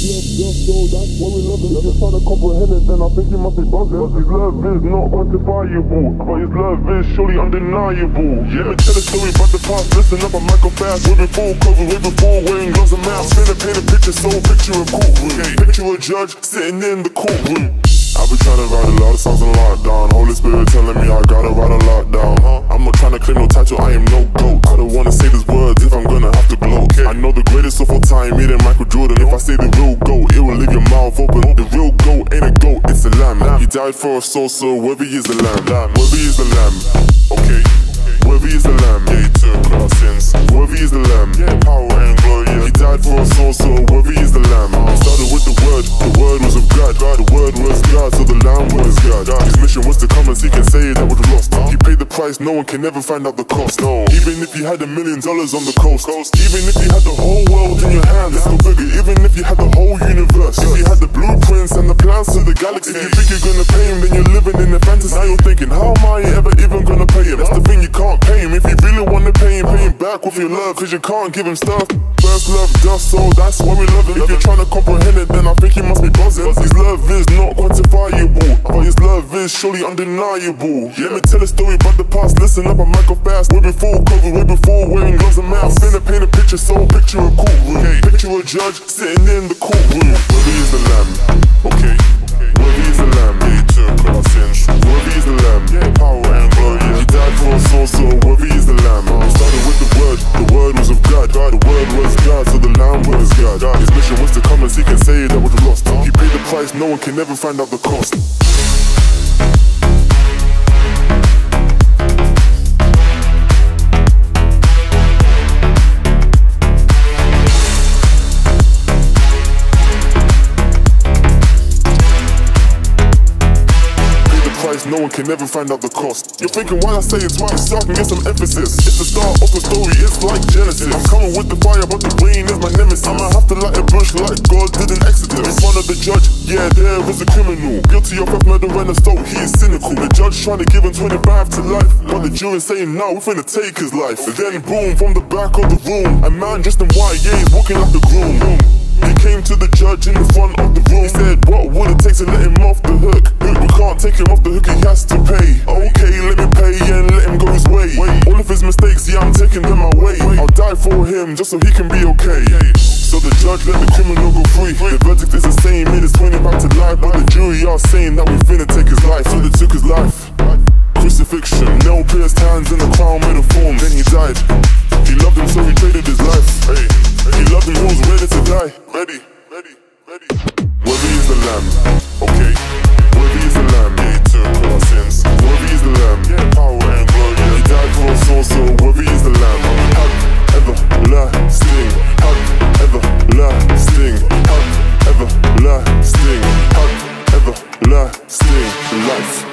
just so that's what we love. If you're trying to comprehend it, then I think you must be buzzing. His love is not quantifiable, but his love is surely undeniable. Yeah, let me tell a story about the past. Listen up, I'm Michael Fast. Way before COVID, way before wearing gloves and masks. Finna paint a picture, so picture a courtroom. Picture a judge sitting in the courtroom. I've been trying to write a lot of songs on lockdown. Holy Spirit telling me I gotta write a lockdown. Uh-huh. I'm not trying to claim no title, I am no goat. I don't wanna died for a soul, so whether he is the lamb, whether he is the lamb, okay. Whether he is the lamb, yeah, he took our sins. Whether he is the lamb, yeah, power and glory. He died for a soul, so whether he is the lamb. He started with the word, the word was of God. The word was God, so the lamb was God. His mission was to come and seek and save that was lost. He paid the price, no one can never find out the cost. No, even if you had a million dollars on the coast, even if you had the whole world in your hands, it's. Even if you had the whole universe, if you and the plans to the galaxy, if you think you're gonna pay him, then you're living in a fantasy. Now you're thinking, how am I ever even gonna pay him? That's the thing, you can't pay him. If you really wanna pay him, pay him back with your love, cause you can't give him stuff. First love dust, so that's why we love it. If you're trying to comprehend it, then I think you must be buzzing. His love is not quantifiable, but his love is surely undeniable. Let me tell a story about the past. Listen up, I'm Michael Fast. Way before COVID, way before wearing gloves and masks. Finna paint a picture, so picture a courtroom. Picture a judge sitting in the courtroom. Whether he's the lamb, okay. Whether he's the lamb, yeah, took our sins. Whether he's the lamb, yeah, power and glory. He died for us all, so whether he's the lamb. Uh-huh. He started with the word, the word was of God. God, the word was God, so the lamb was God. His mission was to come and seek and save that was lost. Uh-huh. He paid the price, no one can never find out the cost. No one can ever find out the cost. You're thinking why I say it twice, so I can get some emphasis. It's the start of the story, it's like Genesis. I'm coming with the fire, but the rain is my nemesis. I'ma have to light a bush like God did in Exodus. In front of the judge, yeah, there was a criminal. Guilty of theft, murder, and assault, he is cynical. The judge trying to give him 25 to life. But the jury saying, no, we're finna take his life. And then boom, from the back of the room, a man dressed in white, yeah, he's walking like a groom. He came to the judge in the front of the room. He said, What would it take to let him off the hook? Taking them away. I'll die for him just so he can be okay. So the judge let the criminal go free. The verdict is the same, it is 20 back to life. But the jury are saying that we finna take his life. So they took his life. Crucifixion, nail pierced hands and a crown made of thorns. Then he died. He loved him, so he traded his life. He loved him, he was ready to die. wanna life.